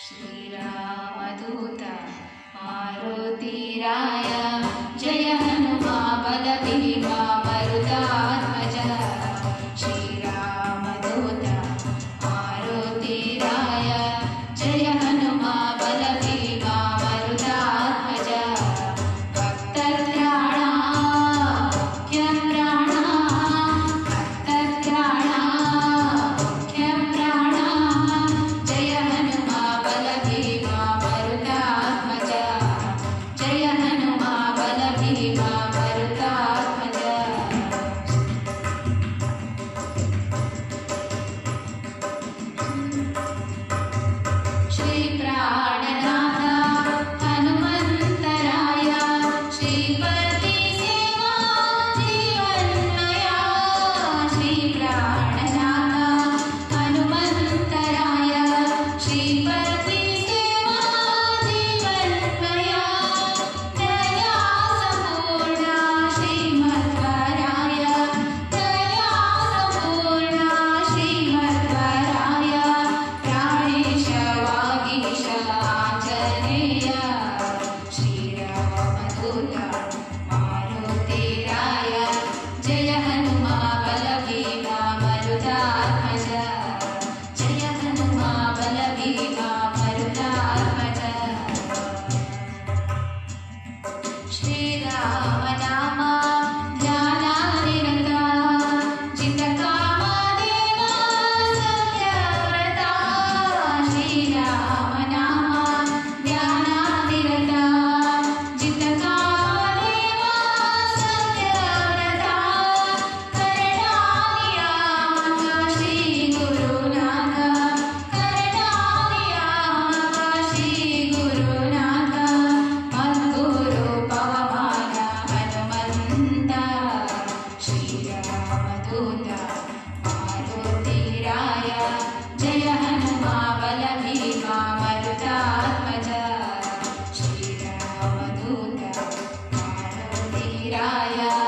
श्रीरामदूत मारुतिराय Yeah.